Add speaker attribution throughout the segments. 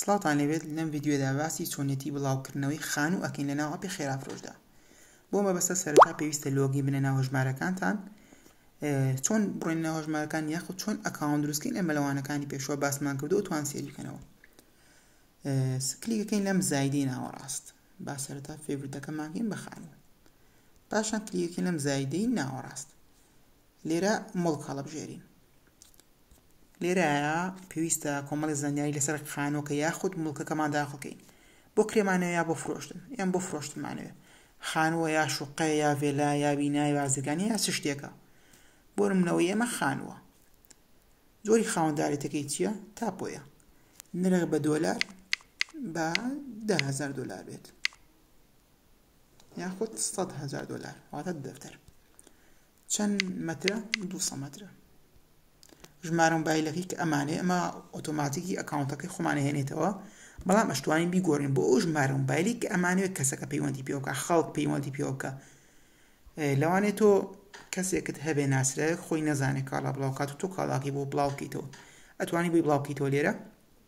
Speaker 1: سڵاوتان لێبێت لەم ڤیدیۆدا باسی چۆنێتی بڵاوکردنەوەی خانوو ئەکەین لە ناو ئەپی خێرافرۆشدا بۆ مەبەستە سەرەتا پێویستە لۆگی بنە ناو هەژمارەکانتان چۆن بڕێن ناو هەژمارەکان یاخود چۆن ئەکاون دروستکەین ئەمە لەوانەکانی پێشوە باسمان کردو توان سێریکەنەوە سکلیەکەین لەم زایدی ناوەڕاست با سەرەتا فێبرتەکەمانگەین بە خانوو پاشان کلیەکەین لەم زایدەی ناوەڕاست لێرە مڵک هەڵبژێرین لێرایە پێویستە کۆمەڵی زانیاری لەسەر خانۆکە یاخود مڵکەکەمان داخڵکەین بۆ کرێمانەوە یا بۆ فرۆشتن یان بۆ فرۆشتمانەوە خانووە یا شوقە یا ڤێلا یا بینای بازرگانی یا چ شتێکە بۆ منەوە ئێمە خانووە زۆری خاوەندارێتەکەی چییە تاپۆیە نرخ بە دۆلار بە دههزار دلار بێت یاخود 100هزار دلار واتە دەفتەر چەند مەترە دوو سە مەترە ژمارە مۆبایلەکەی کە ئەمانێ ئەمە ئۆتۆماتیکی ئەکاونتەکەی خۆمانە هێنێتەوە بەڵام ئەشتوانین بیگۆڕین بۆ ئەو ژمارە مۆبایلی کە ئەمانوێت کەسەکە پەیوەندی پێوەکە خەڵک پەیوەندی پێوەکە لەوانێت تۆ کەسێکت هەبێ ناسرەیەک خۆی نەزانێت کاڵا بڵاوکات و تۆ کاڵاکی بۆ بڵاوکەیتەوە ئەتوانی بۆی بڵاوکەیتەوە لێرە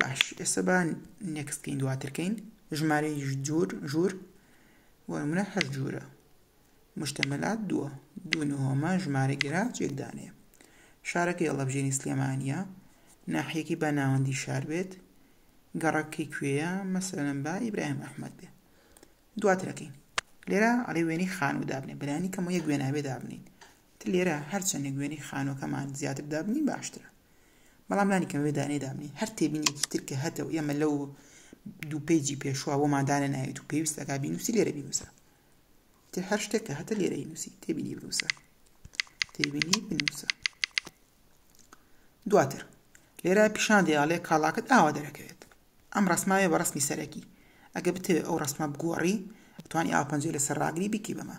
Speaker 1: باش ئێستا با نێکست کەین دواتر کەین ژمارەی جور ژور بۆ نمونە هەشت جورە مشتەمەلات دووە دوو نهۆمە ژمارە گەراج یەک دانێ شارەکەی هەڵەبژێنی سلێمانیە ناحیەکەی با ناوەندی شار بێت گەڕەکەی کوێیە مەسەلەن با ئیبراهیم ئەحمەد بێ دواترەکەین لێرە ئەڵێ وێنەی خانوو دابنێ بەلانی کەمەوە یەک وێناوێ دابنین لێرە هەر چەندێک وێنەی خانووەکەمان زیاتر دابنێین باشترە بەڵام لانی کەم وێدانەی دابنێین هەر تێبینێکی تر کە هەتە و ئێمە لەو دوو پێیجی پێشوە بۆ مادانە ناوێت و پێویستەکە بینوسی لێرە بینوسە تر هەر شتێک کە هەتە لێرە نووسی تێبینی بنووسە تێبینی بنووسە دواتر لێرە پیشان دەیاڵێ کاڵاکەت ئاوا دەرەکەوێت ئەم ڕسمایە بە ڕسمی سەرەکی ئەگە بتەوێت ئەو ڕسمە بگۆڕی توانی ئاپەنجێ لەسەر ڕاگری بیکی بەمە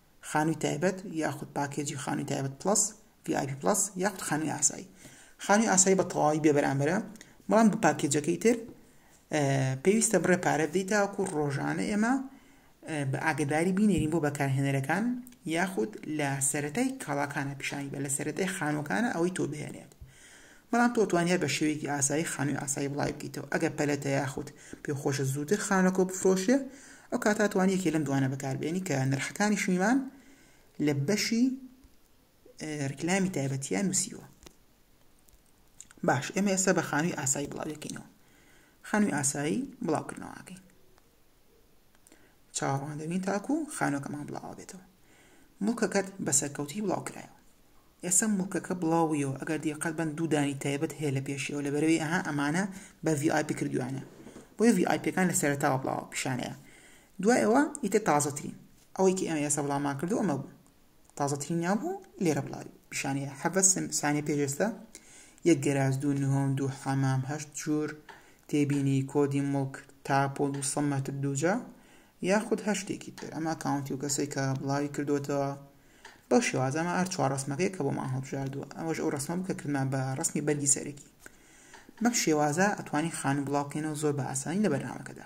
Speaker 1: خانووی تایبەت یاخود پاکێجی خانووی تایبەت پڵەس، VIP Plus، یاخود خانووی ئاسایی. خانووی ئاسایی بە تەواوی بێبەرامبەرە، بەڵام بە پاکێجەکەی تر پێویستە بڕێ پارە بدەیت تاوەکو ڕۆژانە ئێمە بە ئاگداری بینێرین بۆ بەکارهێنەرەکان یاخود لە سەرەتای کاڵاکانە پیشانی بە لە سەرەتای خانووەکانە ئەوەی تۆ بهێنێت. بەڵام تۆ توانیت بە شێوەیەکی ئاسایی خانووی ئاسایی بڵاوی بکەیتەوە ئەگەر پەلەتە یاخود پێ خۆشە زووتر خانووەکەو بفرۆشێ ئەوکاتە توانی یەکێ لەم دوانە بەکار بێنی کە نرخەکانی شویمان لە بەشی ریکلامی تایبەتیان نووسیوە باش ئێمە ئێستا بە خانووی ئاسایی بڵاویەکەینەوە خانووی ئاسایی بڵاوکردنەوەکەین چاوەڕوان دەبین تاکو خانوەکەمان بڵاوە بێتەوە مڵکەکەت بە سەرکەوتوی بڵاو کرایەوە ئێستا مڵکەکە بڵاویەوە ئەگەر دیقەت بەن دوودانی تایبەت هەیە لە پێشیەوە لە بەرەوەی ئەها ئەمانە بە VIP کردویانە بۆیە VIP ەکان لە سەرەتاوە بڵاوە پیشانەیە دوای ئەوە ئیتر تازەترین ئەوەی کە ئێمە ئێستا بڵاومان کردو ئەمە بوو تازەترین نامۆ لێرە بڵاوی پیشانەیە حەڤە سانێ پێجێستە یەک گەراز دوو نهۆم دوو حەمام هەشت جور تێبینی کۆدی مڵک تاپۆ دوو سە مەتر دووجا یاخود هەر شتێکی تر ئەمە کاونتی و کەسێک کە بڵاوی کردوتەوە بەو شێوازە ئەمە ئەر چوار ڕسمەکەی کە بۆمان هەڵبژاردووە ئەوەش ئەو ڕسمە بکە کردمان بە ڕسمی بەرگی سەرەکی بەم شێوازە ئەتوانی خانوو بڵاوکەینەوە زۆر بە ئاسانی لە بەرنامەکەدا